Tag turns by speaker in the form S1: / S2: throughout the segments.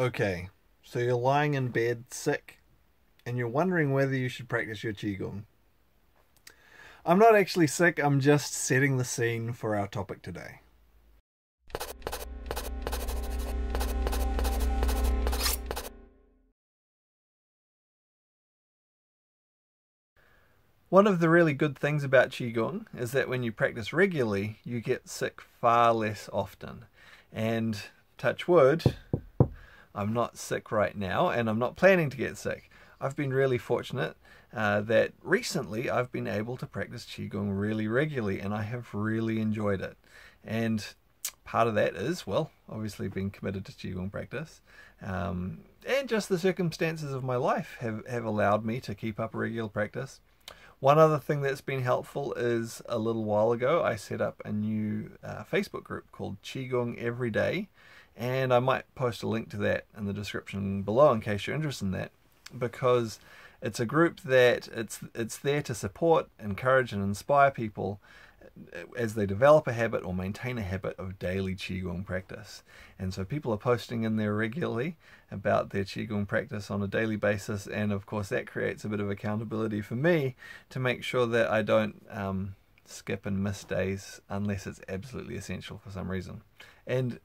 S1: Okay, so you're lying in bed sick and you're wondering whether you should practice your Qigong. I'm not actually sick, I'm just setting the scene for our topic today. One of the really good things about Qigong is that when you practice regularly, you get sick far less often. And touch wood, I'm not sick right now and I'm not planning to get sick. I've been really fortunate uh, that recently I've been able to practice Qigong really regularly and I have really enjoyed it. And part of that is, well, obviously being committed to Qigong practice. Um, and just the circumstances of my life have, have allowed me to keep up a regular practice. One other thing that's been helpful is a little while ago I set up a new uh, Facebook group called Qigong Every Day, and I might post a link to that in the description below in case you're interested in that, because it's a group that it's it's there to support, encourage, and inspire people as they develop a habit or maintain a habit of daily qigong practice. And so people are posting in there regularly about their qigong practice on a daily basis, and of course that creates a bit of accountability for me to make sure that I don't um, skip and miss days unless it's absolutely essential for some reason. And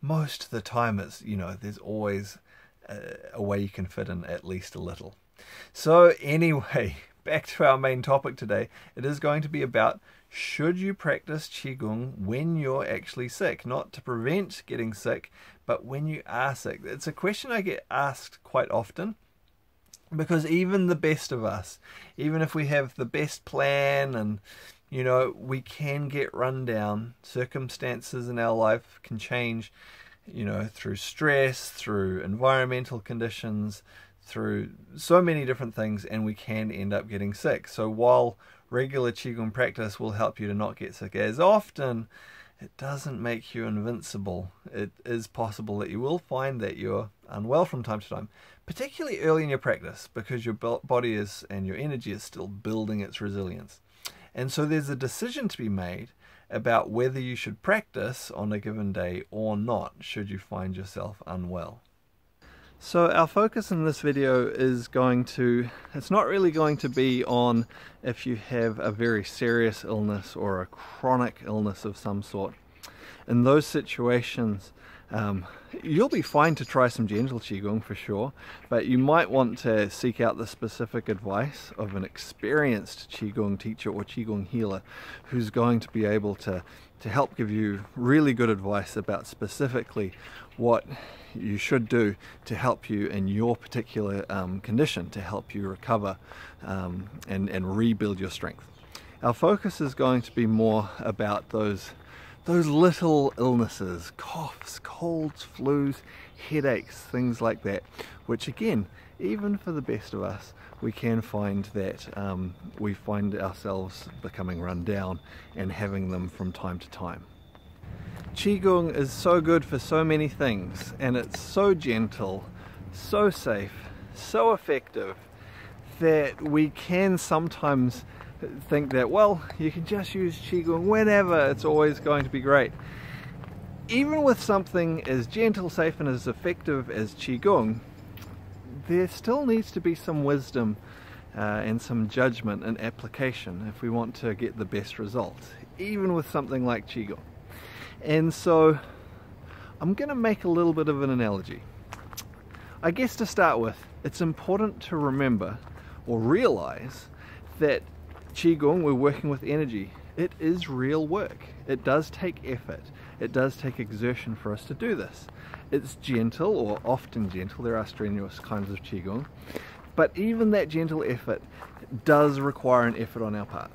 S1: most of the time, it's you know there's always a, a way you can fit in at least a little. So anyway, back to our main topic today. It is going to be about should you practice Qigong when you're actually sick? Not to prevent getting sick, but when you are sick. It's a question I get asked quite often because even the best of us, even if we have the best plan and you know, we can get run down. Circumstances in our life can change, you know, through stress, through environmental conditions, through so many different things, and we can end up getting sick. So while regular Qigong practice will help you to not get sick as often, it doesn't make you invincible. It is possible that you will find that you're unwell from time to time, particularly early in your practice, because your body is and your energy is still building its resilience. And so there's a decision to be made about whether you should practice on a given day or not, should you find yourself unwell. So our focus in this video is going to, it's not really going to be on if you have a very serious illness or a chronic illness of some sort. In those situations, um, you'll be fine to try some gentle Qigong for sure, but you might want to seek out the specific advice of an experienced Qigong teacher or Qigong healer who's going to be able to, to help give you really good advice about specifically what you should do to help you in your particular um, condition to help you recover um, and, and rebuild your strength. Our focus is going to be more about those those little illnesses, coughs, colds, flus, headaches, things like that, which again, even for the best of us, we can find that um, we find ourselves becoming run down and having them from time to time. Qigong is so good for so many things and it's so gentle, so safe, so effective that we can sometimes think that, well, you can just use Qigong whenever, it's always going to be great. Even with something as gentle, safe, and as effective as Qigong, there still needs to be some wisdom uh, and some judgment and application if we want to get the best result, even with something like Qigong. And so I'm going to make a little bit of an analogy. I guess to start with, it's important to remember or realize that Qigong, we're working with energy. It is real work. It does take effort. It does take exertion for us to do this. It's gentle or often gentle. There are strenuous kinds of Qigong. But even that gentle effort does require an effort on our part.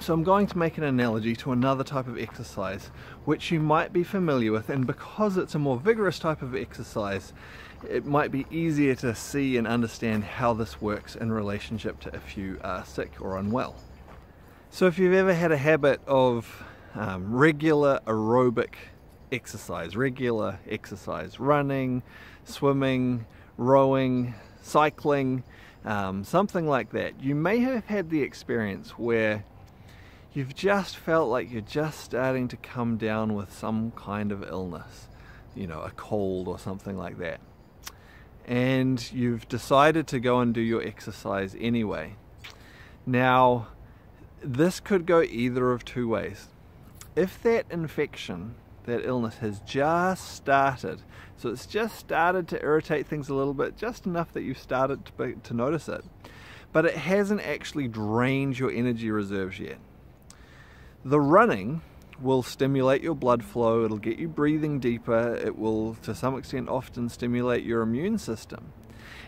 S1: So I'm going to make an analogy to another type of exercise which you might be familiar with and because it's a more vigorous type of exercise it might be easier to see and understand how this works in relationship to if you are sick or unwell. So if you've ever had a habit of um, regular aerobic exercise, regular exercise, running, swimming, rowing, cycling, um, something like that, you may have had the experience where you've just felt like you're just starting to come down with some kind of illness you know, a cold or something like that. And you've decided to go and do your exercise anyway. Now, this could go either of two ways. If that infection, that illness has just started, so it's just started to irritate things a little bit, just enough that you've started to, be, to notice it, but it hasn't actually drained your energy reserves yet. The running will stimulate your blood flow, it'll get you breathing deeper, it will to some extent often stimulate your immune system.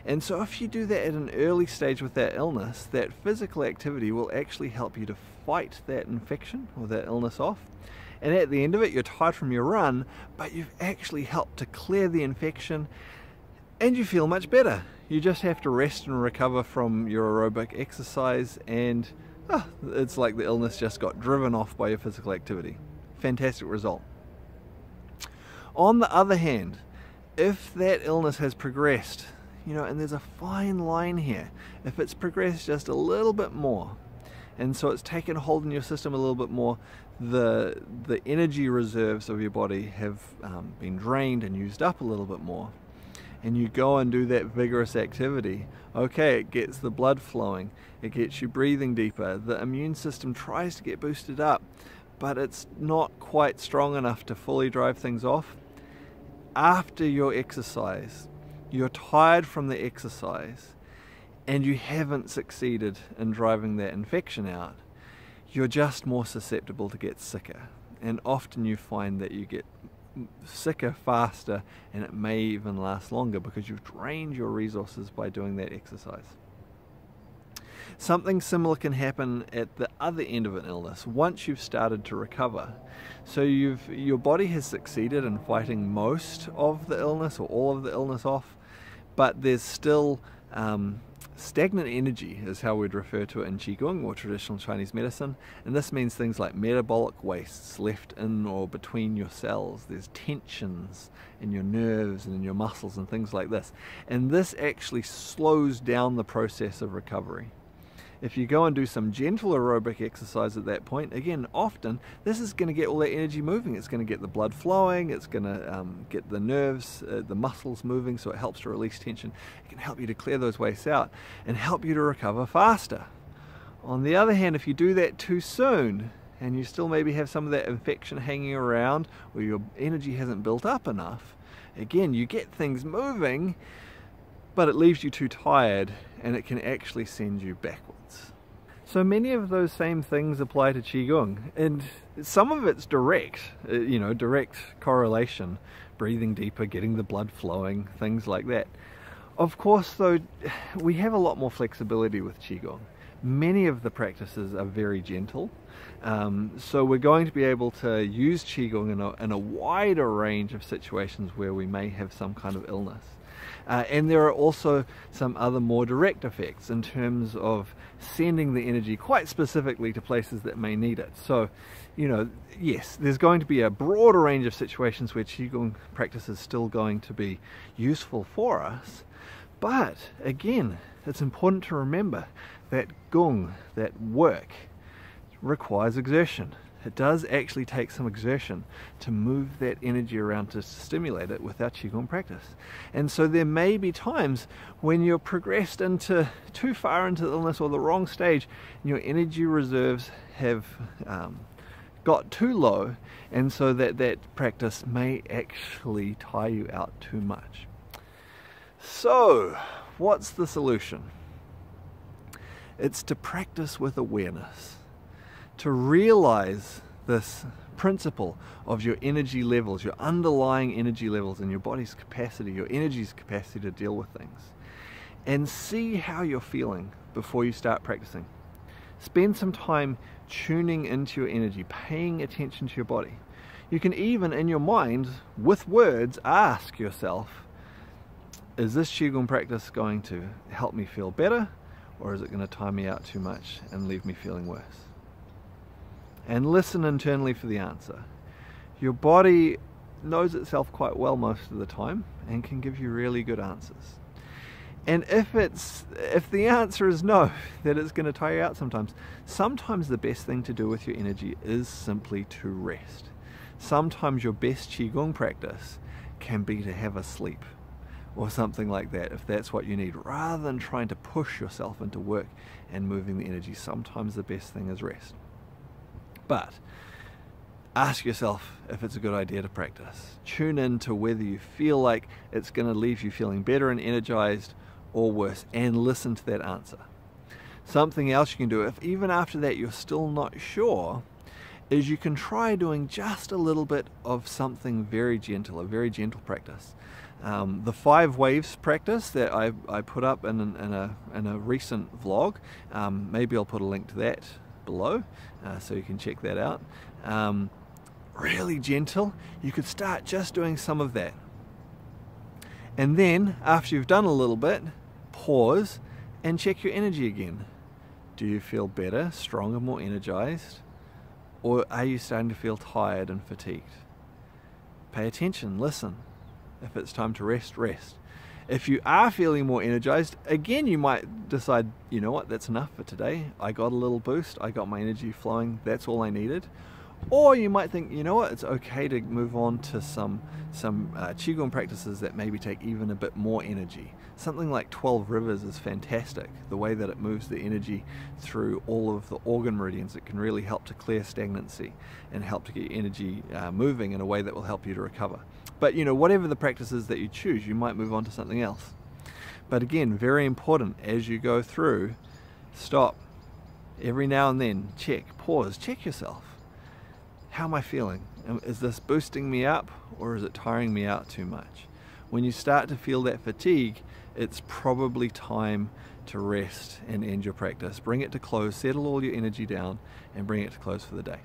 S1: And so, if you do that at an early stage with that illness, that physical activity will actually help you to fight that infection or that illness off. And at the end of it, you're tired from your run, but you've actually helped to clear the infection and you feel much better. You just have to rest and recover from your aerobic exercise, and oh, it's like the illness just got driven off by your physical activity. Fantastic result. On the other hand, if that illness has progressed you know, and there's a fine line here. If it's progressed just a little bit more, and so it's taken hold in your system a little bit more, the the energy reserves of your body have um, been drained and used up a little bit more, and you go and do that vigorous activity. Okay, it gets the blood flowing, it gets you breathing deeper. The immune system tries to get boosted up, but it's not quite strong enough to fully drive things off. After your exercise, you're tired from the exercise and you haven't succeeded in driving that infection out, you're just more susceptible to get sicker. And often you find that you get sicker faster and it may even last longer because you've drained your resources by doing that exercise. Something similar can happen at the other end of an illness once you've started to recover. So you've your body has succeeded in fighting most of the illness or all of the illness off, but there's still um, stagnant energy is how we'd refer to it in Qigong or traditional Chinese medicine. And this means things like metabolic wastes left in or between your cells. There's tensions in your nerves and in your muscles and things like this. And this actually slows down the process of recovery. If you go and do some gentle aerobic exercise at that point, again, often this is going to get all that energy moving. It's going to get the blood flowing, it's going to um, get the nerves, uh, the muscles moving, so it helps to release tension. It can help you to clear those wastes out and help you to recover faster. On the other hand, if you do that too soon, and you still maybe have some of that infection hanging around or your energy hasn't built up enough, again, you get things moving, but it leaves you too tired and it can actually send you backwards. So many of those same things apply to Qigong, and some of it's direct, uh, you know, direct correlation, breathing deeper, getting the blood flowing, things like that. Of course, though, we have a lot more flexibility with Qigong. Many of the practices are very gentle, um, so we're going to be able to use Qigong in a, in a wider range of situations where we may have some kind of illness. Uh, and there are also some other more direct effects in terms of sending the energy quite specifically to places that may need it. So, you know, yes, there's going to be a broader range of situations where Qigong practice is still going to be useful for us. But again, it's important to remember that Gong, that work, requires exertion it does actually take some exertion to move that energy around to stimulate it with our Qigong practice. And so there may be times when you're progressed into too far into the illness or the wrong stage and your energy reserves have um, got too low and so that that practice may actually tire you out too much. So what's the solution? It's to practice with awareness to realize this principle of your energy levels, your underlying energy levels and your body's capacity, your energy's capacity to deal with things. And see how you're feeling before you start practicing. Spend some time tuning into your energy, paying attention to your body. You can even, in your mind, with words, ask yourself, is this Qigong practice going to help me feel better or is it going to tire me out too much and leave me feeling worse? And listen internally for the answer. Your body knows itself quite well most of the time and can give you really good answers. And if it's if the answer is no, that it's going to tire you out sometimes, sometimes the best thing to do with your energy is simply to rest. Sometimes your best qigong practice can be to have a sleep or something like that if that's what you need rather than trying to push yourself into work and moving the energy sometimes the best thing is rest but ask yourself if it's a good idea to practice tune in to whether you feel like it's going to leave you feeling better and energized or worse and listen to that answer something else you can do if even after that you're still not sure is you can try doing just a little bit of something very gentle, a very gentle practice. Um, the five waves practice that I, I put up in, in, a, in a recent vlog, um, maybe I'll put a link to that below uh, so you can check that out. Um, really gentle, you could start just doing some of that. And then, after you've done a little bit, pause and check your energy again. Do you feel better, stronger, more energized? Or are you starting to feel tired and fatigued? Pay attention, listen. If it's time to rest, rest. If you are feeling more energized, again, you might decide, you know what, that's enough for today. I got a little boost, I got my energy flowing, that's all I needed. Or you might think, you know what, it's okay to move on to some some uh, qigong practices that maybe take even a bit more energy. Something like 12 rivers is fantastic. The way that it moves the energy through all of the organ meridians, it can really help to clear stagnancy and help to get energy uh, moving in a way that will help you to recover. But you know, whatever the practices that you choose, you might move on to something else. But again, very important as you go through, stop every now and then, check, pause, check yourself how am I feeling? Is this boosting me up or is it tiring me out too much? When you start to feel that fatigue, it's probably time to rest and end your practice. Bring it to close, settle all your energy down, and bring it to close for the day.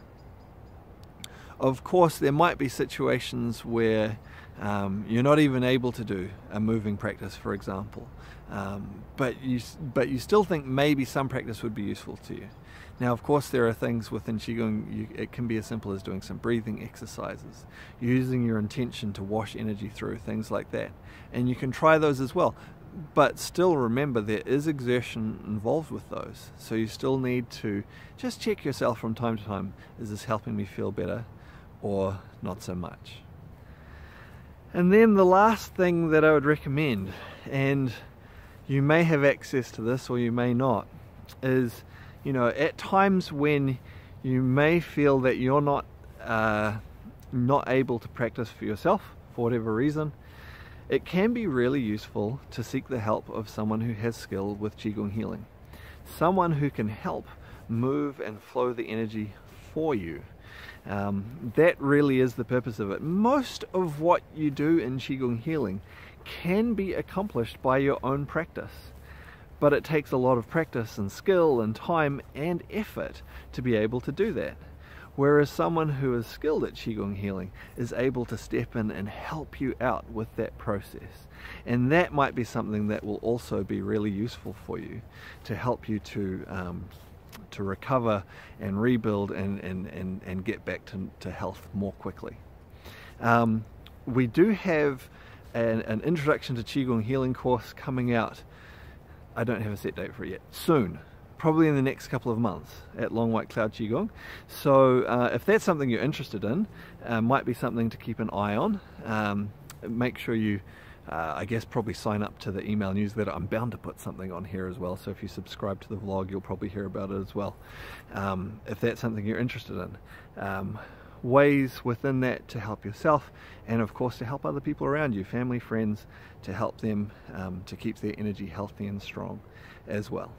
S1: Of course, there might be situations where um, you're not even able to do a moving practice, for example, um, but you but you still think maybe some practice would be useful to you. Now, of course, there are things within Qigong, you, it can be as simple as doing some breathing exercises, using your intention to wash energy through, things like that. And you can try those as well. But still remember, there is exertion involved with those. So you still need to just check yourself from time to time is this helping me feel better or not so much? And then the last thing that I would recommend, and you may have access to this or you may not, is you know, at times when you may feel that you're not uh, not able to practice for yourself for whatever reason, it can be really useful to seek the help of someone who has skill with Qigong healing. Someone who can help move and flow the energy for you. Um, that really is the purpose of it. Most of what you do in Qigong healing can be accomplished by your own practice but it takes a lot of practice and skill and time and effort to be able to do that. Whereas someone who is skilled at Qigong healing is able to step in and help you out with that process. And that might be something that will also be really useful for you to help you to um, to recover and rebuild and, and, and, and get back to, to health more quickly. Um, we do have an, an introduction to Qigong healing course coming out I don't have a set date for it yet. Soon, probably in the next couple of months at Long White Cloud Qigong. So uh, if that's something you're interested in, uh, might be something to keep an eye on. Um, make sure you, uh, I guess, probably sign up to the email newsletter. I'm bound to put something on here as well. So if you subscribe to the vlog, you'll probably hear about it as well. Um, if that's something you're interested in. Um, ways within that to help yourself and of course to help other people around you, family, friends, to help them um, to keep their energy healthy and strong as well.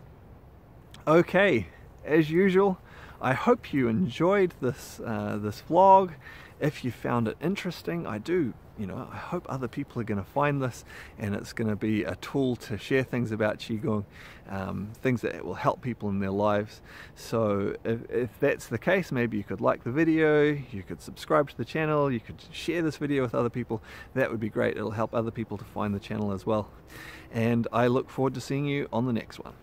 S1: Okay, as usual, I hope you enjoyed this, uh, this vlog. If you found it interesting, I do you know, I hope other people are going to find this and it's going to be a tool to share things about Qigong, um, things that will help people in their lives. So if, if, that's the case, maybe you could like the video, you could subscribe to the channel, you could share this video with other people. That would be great. It'll help other people to find the channel as well. And I look forward to seeing you on the next one.